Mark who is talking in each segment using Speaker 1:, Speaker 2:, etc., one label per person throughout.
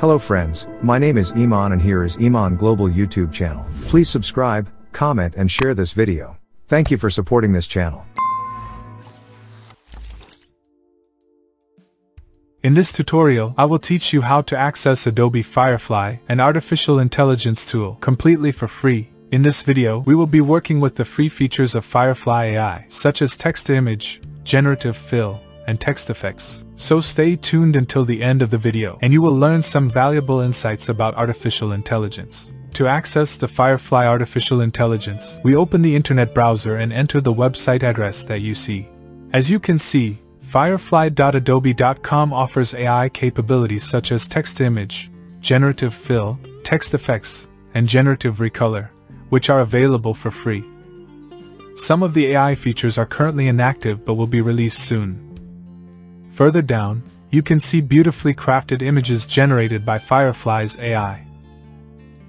Speaker 1: Hello friends, my name is Iman and here is Iman Global YouTube channel. Please subscribe, comment and share this video. Thank you for supporting this channel.
Speaker 2: In this tutorial, I will teach you how to access Adobe Firefly, an artificial intelligence tool, completely for free. In this video, we will be working with the free features of Firefly AI, such as text-to-image, generative fill, and text effects. So stay tuned until the end of the video, and you will learn some valuable insights about artificial intelligence. To access the Firefly Artificial Intelligence, we open the internet browser and enter the website address that you see. As you can see, Firefly.adobe.com offers AI capabilities such as text-to-image, generative fill, text effects, and generative recolor, which are available for free. Some of the AI features are currently inactive but will be released soon. Further down, you can see beautifully crafted images generated by Firefly's AI.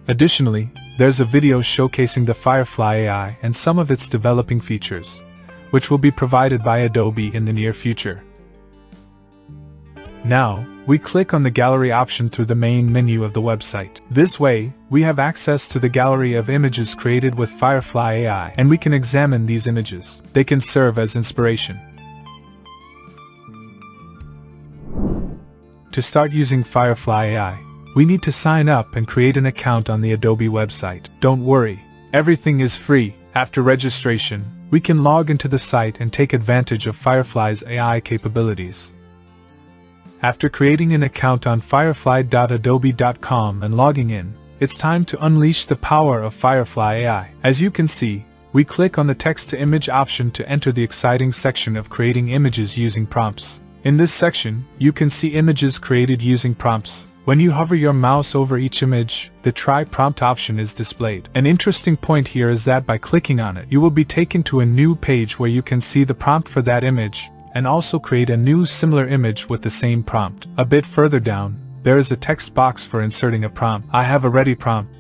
Speaker 2: Additionally, there's a video showcasing the Firefly AI and some of its developing features which will be provided by Adobe in the near future. Now, we click on the gallery option through the main menu of the website. This way, we have access to the gallery of images created with Firefly AI, and we can examine these images. They can serve as inspiration. To start using Firefly AI, we need to sign up and create an account on the Adobe website. Don't worry, everything is free. After registration, we can log into the site and take advantage of Firefly's AI capabilities. After creating an account on firefly.adobe.com and logging in, it's time to unleash the power of Firefly AI. As you can see, we click on the text-to-image option to enter the exciting section of creating images using prompts. In this section, you can see images created using prompts, when you hover your mouse over each image, the try prompt option is displayed. An interesting point here is that by clicking on it, you will be taken to a new page where you can see the prompt for that image, and also create a new similar image with the same prompt. A bit further down, there is a text box for inserting a prompt. I have a ready prompt.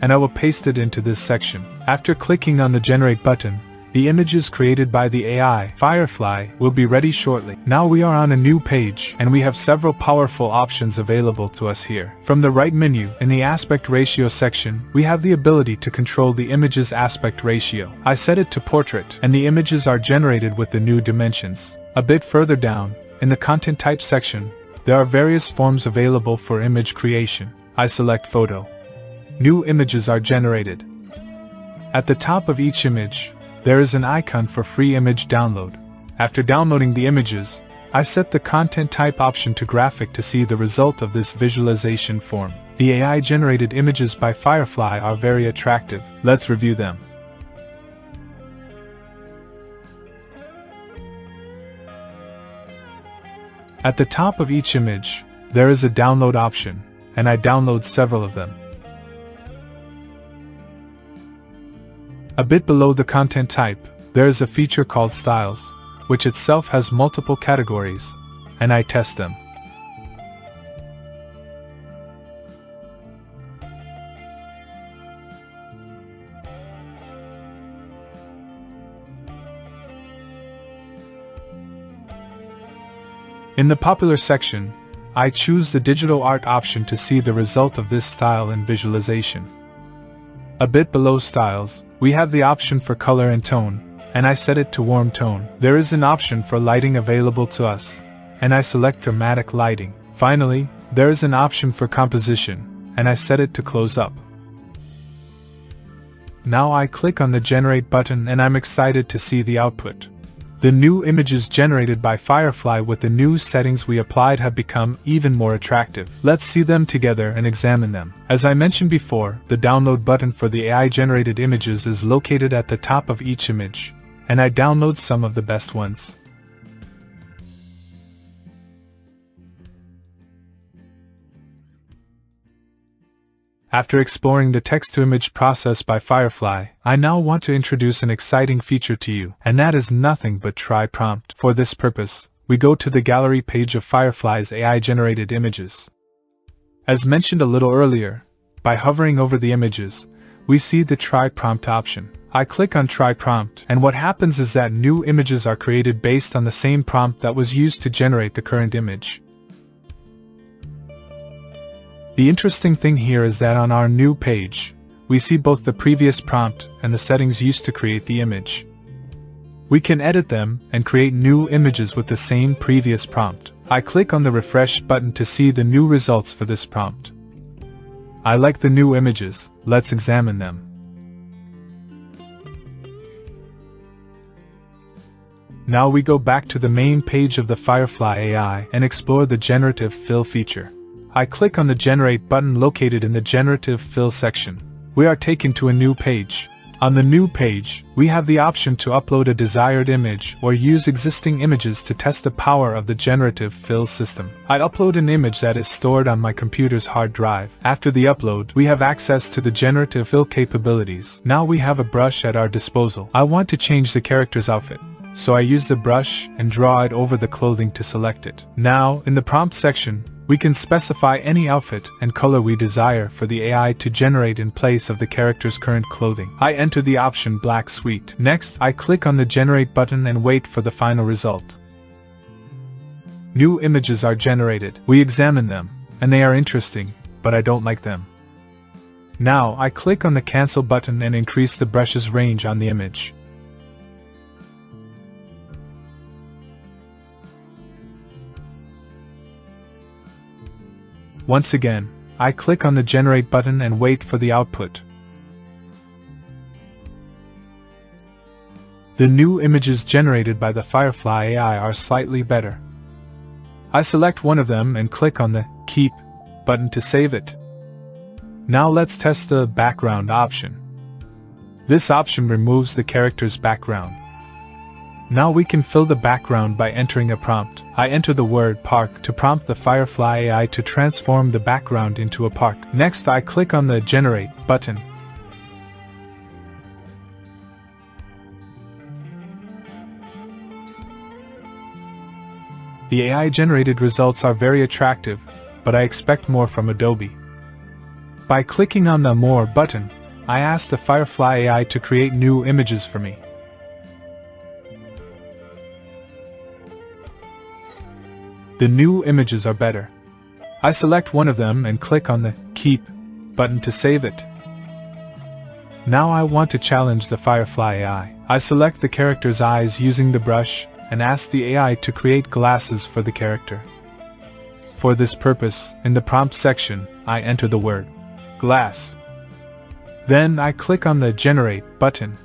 Speaker 2: And I will paste it into this section. After clicking on the Generate button, the images created by the AI, Firefly, will be ready shortly. Now we are on a new page, and we have several powerful options available to us here. From the right menu, in the aspect ratio section, we have the ability to control the image's aspect ratio. I set it to portrait, and the images are generated with the new dimensions. A bit further down, in the content type section, there are various forms available for image creation. I select photo new images are generated. At the top of each image, there is an icon for free image download. After downloading the images, I set the content type option to graphic to see the result of this visualization form. The AI generated images by Firefly are very attractive. Let's review them. At the top of each image, there is a download option, and I download several of them. A bit below the content type, there is a feature called Styles, which itself has multiple categories, and I test them. In the popular section, I choose the digital art option to see the result of this style in visualization. A bit below styles, we have the option for color and tone, and I set it to warm tone. There is an option for lighting available to us, and I select dramatic lighting. Finally, there is an option for composition, and I set it to close up. Now I click on the generate button and I'm excited to see the output. The new images generated by Firefly with the new settings we applied have become even more attractive. Let's see them together and examine them. As I mentioned before, the download button for the AI generated images is located at the top of each image, and I download some of the best ones. After exploring the text-to-image process by Firefly, I now want to introduce an exciting feature to you, and that is nothing but try prompt. For this purpose, we go to the gallery page of Firefly's AI-generated images. As mentioned a little earlier, by hovering over the images, we see the try prompt option. I click on Try Prompt, and what happens is that new images are created based on the same prompt that was used to generate the current image. The interesting thing here is that on our new page, we see both the previous prompt and the settings used to create the image. We can edit them and create new images with the same previous prompt. I click on the refresh button to see the new results for this prompt. I like the new images, let's examine them. Now we go back to the main page of the Firefly AI and explore the Generative Fill feature. I click on the Generate button located in the Generative Fill section. We are taken to a new page. On the new page, we have the option to upload a desired image or use existing images to test the power of the generative fill system. I upload an image that is stored on my computer's hard drive. After the upload, we have access to the generative fill capabilities. Now we have a brush at our disposal. I want to change the character's outfit. So I use the brush and draw it over the clothing to select it. Now, in the prompt section, we can specify any outfit and color we desire for the AI to generate in place of the character's current clothing. I enter the option Black Suite. Next, I click on the Generate button and wait for the final result. New images are generated. We examine them, and they are interesting, but I don't like them. Now, I click on the Cancel button and increase the brush's range on the image. Once again, I click on the Generate button and wait for the output. The new images generated by the Firefly AI are slightly better. I select one of them and click on the Keep button to save it. Now let's test the background option. This option removes the character's background. Now we can fill the background by entering a prompt. I enter the word park to prompt the Firefly AI to transform the background into a park. Next I click on the Generate button. The AI-generated results are very attractive, but I expect more from Adobe. By clicking on the More button, I ask the Firefly AI to create new images for me. The new images are better. I select one of them and click on the Keep button to save it. Now I want to challenge the Firefly AI. I select the character's eyes using the brush and ask the AI to create glasses for the character. For this purpose, in the prompt section, I enter the word glass. Then I click on the Generate button.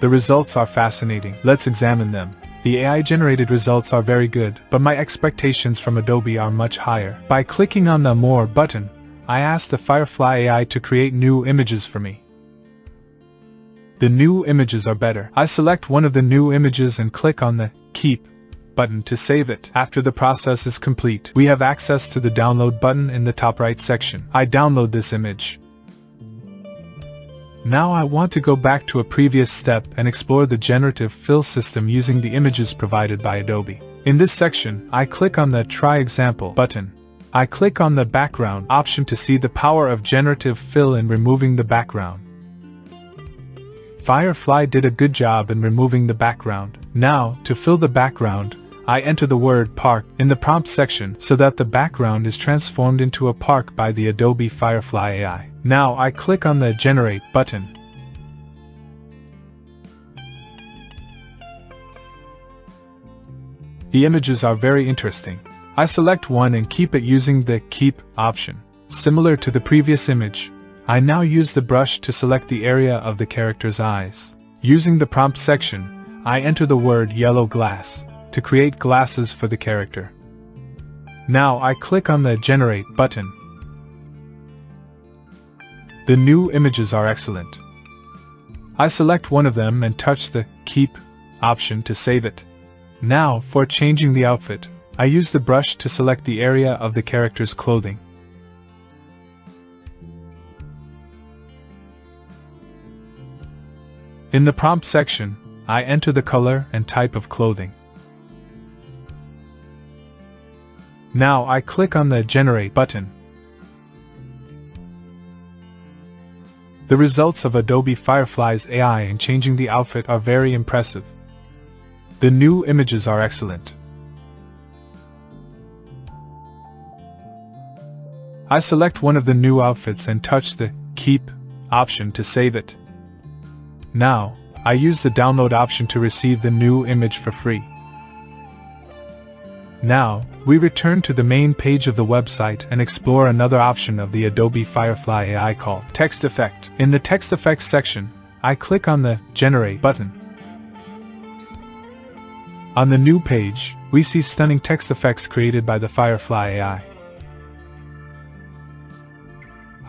Speaker 2: The results are fascinating. Let's examine them. The AI-generated results are very good, but my expectations from Adobe are much higher. By clicking on the More button, I ask the Firefly AI to create new images for me. The new images are better. I select one of the new images and click on the Keep button to save it. After the process is complete, we have access to the Download button in the top right section. I download this image. Now I want to go back to a previous step and explore the generative fill system using the images provided by Adobe. In this section, I click on the Try Example button. I click on the Background option to see the power of generative fill in removing the background. Firefly did a good job in removing the background. Now, to fill the background, I enter the word park in the prompt section so that the background is transformed into a park by the Adobe Firefly AI. Now I click on the Generate button. The images are very interesting. I select one and keep it using the Keep option. Similar to the previous image, I now use the brush to select the area of the character's eyes. Using the prompt section, I enter the word yellow glass to create glasses for the character. Now I click on the Generate button. The new images are excellent. I select one of them and touch the Keep option to save it. Now, for changing the outfit, I use the brush to select the area of the character's clothing. In the prompt section, I enter the color and type of clothing. Now I click on the Generate button. The results of Adobe Firefly's AI in changing the outfit are very impressive. The new images are excellent. I select one of the new outfits and touch the Keep option to save it. Now, I use the download option to receive the new image for free. Now, we return to the main page of the website and explore another option of the Adobe Firefly AI called Text Effect. In the Text Effects section, I click on the Generate button. On the new page, we see stunning text effects created by the Firefly AI.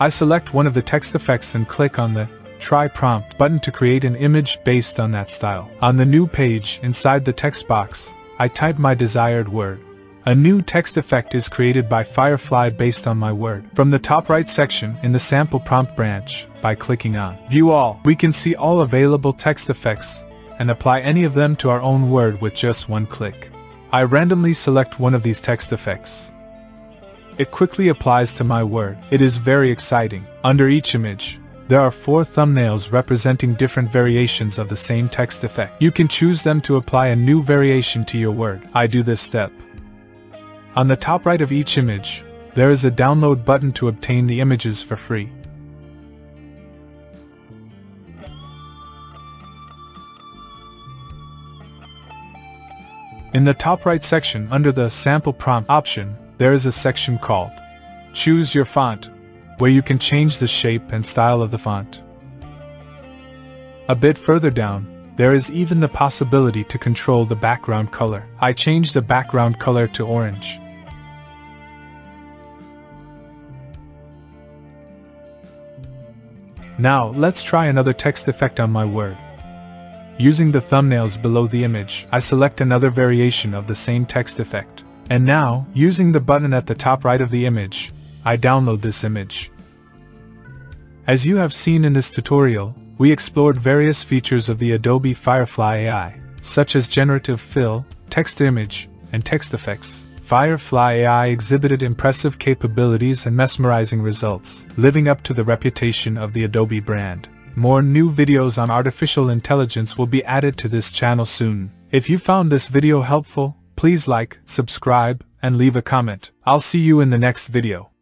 Speaker 2: I select one of the text effects and click on the Try Prompt button to create an image based on that style. On the new page, inside the text box, I type my desired word. A new text effect is created by Firefly based on my word. From the top right section in the sample prompt branch, by clicking on View All, we can see all available text effects and apply any of them to our own word with just one click. I randomly select one of these text effects. It quickly applies to my word. It is very exciting. Under each image, there are four thumbnails representing different variations of the same text effect. You can choose them to apply a new variation to your word. I do this step. On the top right of each image, there is a download button to obtain the images for free. In the top right section under the Sample Prompt option, there is a section called Choose Your Font, where you can change the shape and style of the font. A bit further down, there is even the possibility to control the background color. I change the background color to orange. Now, let's try another text effect on my word. Using the thumbnails below the image, I select another variation of the same text effect. And now, using the button at the top right of the image, I download this image. As you have seen in this tutorial, we explored various features of the Adobe Firefly AI, such as generative fill, text image, and text effects. Firefly AI exhibited impressive capabilities and mesmerizing results, living up to the reputation of the Adobe brand. More new videos on artificial intelligence will be added to this channel soon. If you found this video helpful, please like, subscribe, and leave a comment. I'll see you in the next video.